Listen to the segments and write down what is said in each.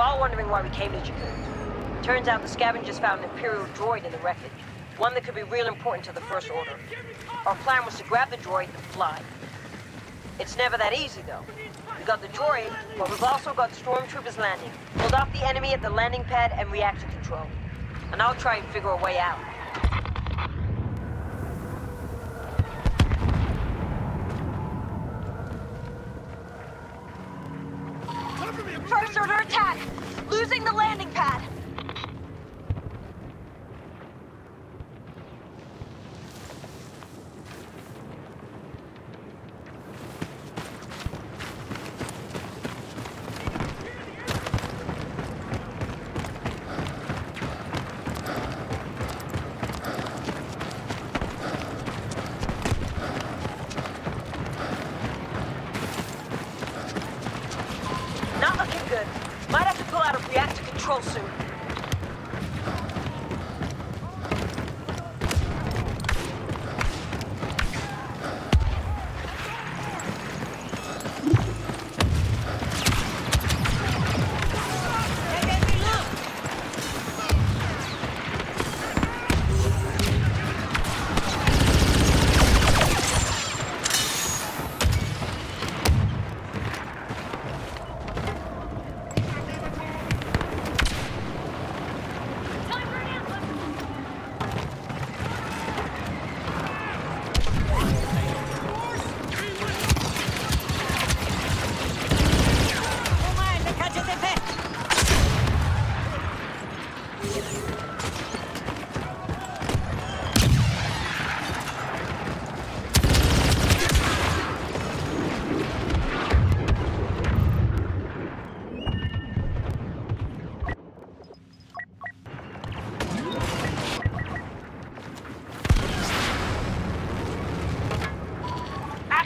All wondering why we came to Jakku. Turns out the scavengers found an Imperial droid in the wreckage. One that could be real important to the First Order. Our plan was to grab the droid and fly. It's never that easy, though. We got the droid, but we've also got stormtroopers landing. Hold off the enemy at the landing pad and reactor control. And I'll try and figure a way out.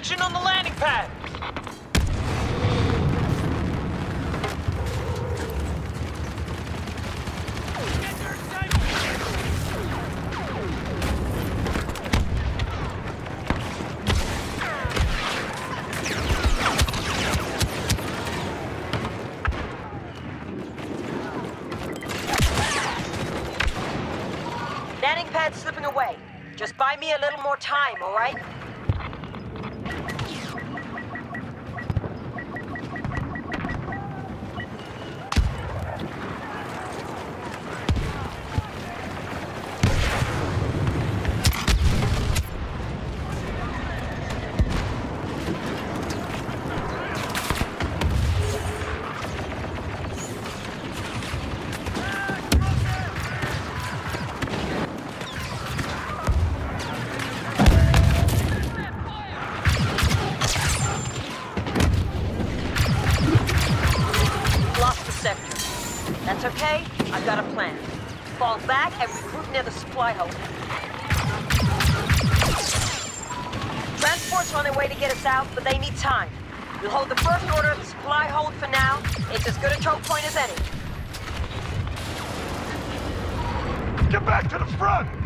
Action on the landing pad! Landing pad's slipping away. Just buy me a little more time, all right? On their way to get us out, but they need time. We'll hold the first order at the supply hold for now. It's as good a choke point as any. Get back to the front!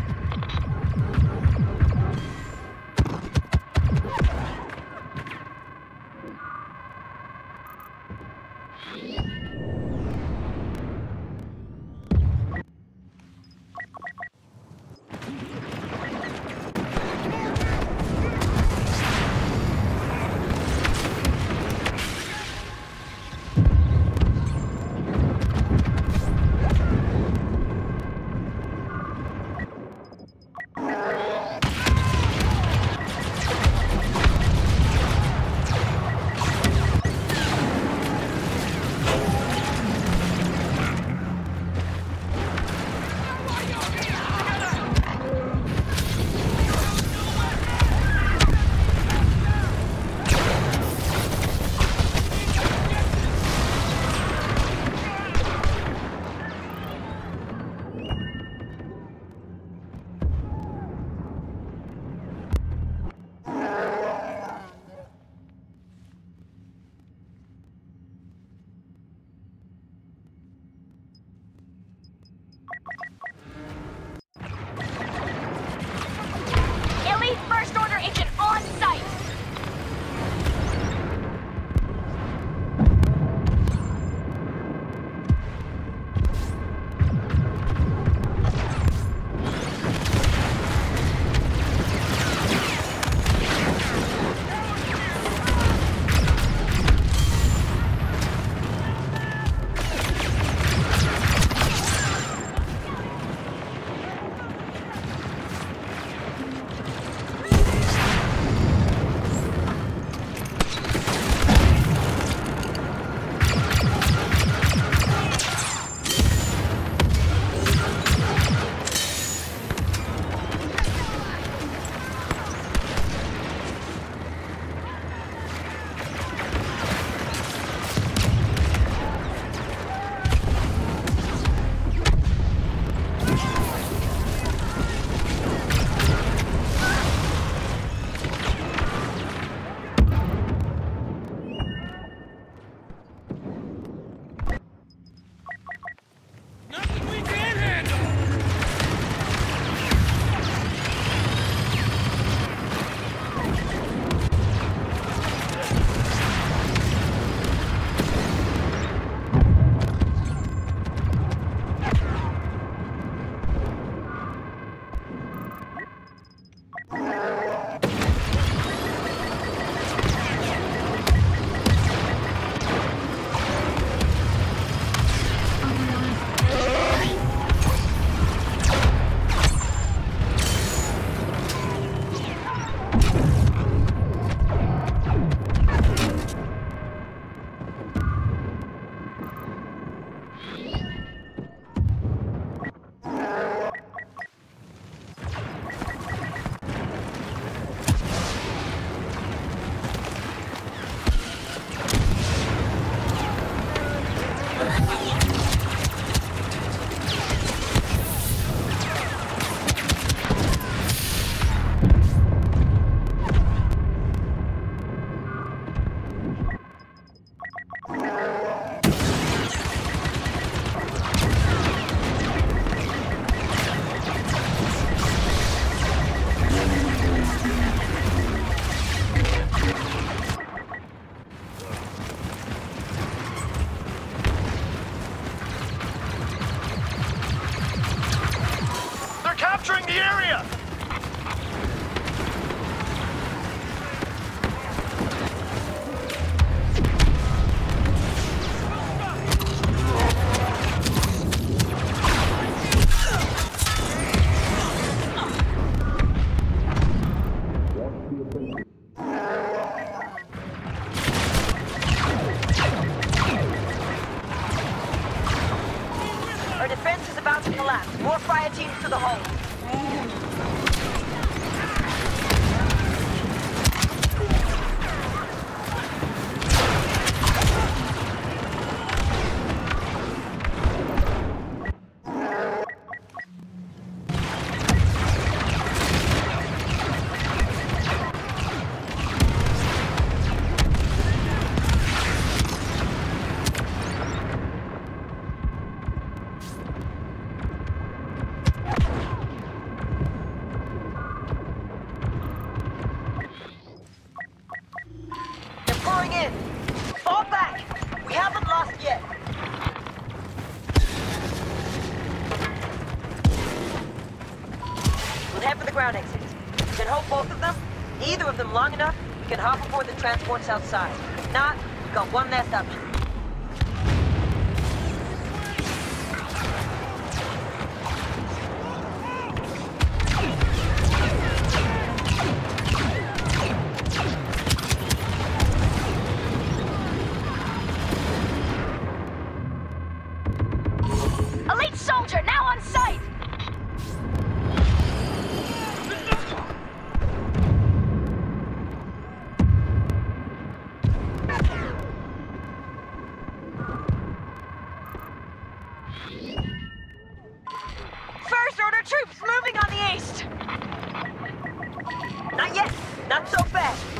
Haven't lost yet. We'll head for the ground exits. You can hold both of them. Either of them long enough, you can hop aboard the transports outside. If not, you've got one last option. First order troops moving on the east! Not yet. Not so fast.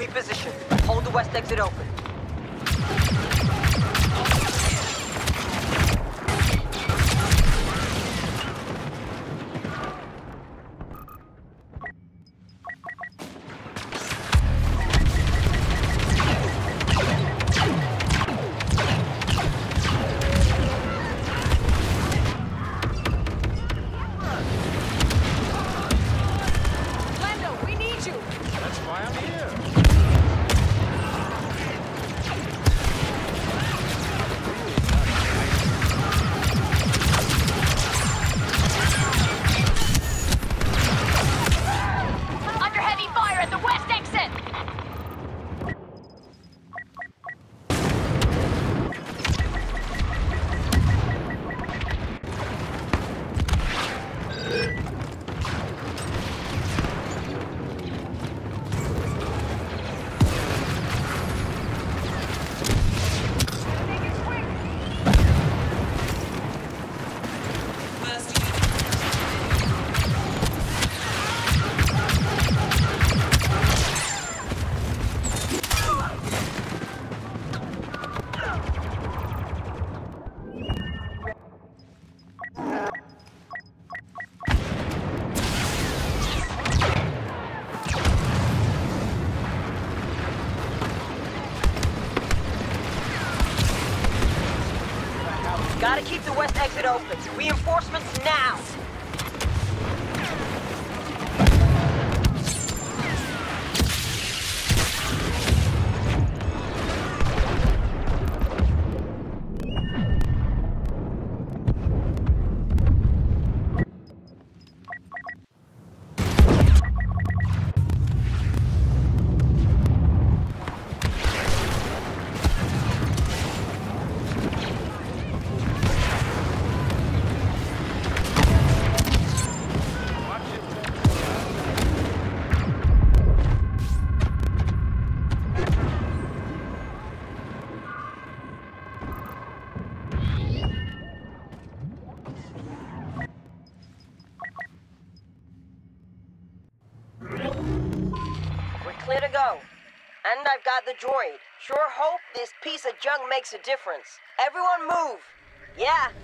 Reposition. Hold the west exit open. Gotta keep the west exit open. Reinforcements now! Clear to go. And I've got the droid. Sure hope this piece of junk makes a difference. Everyone move! Yeah,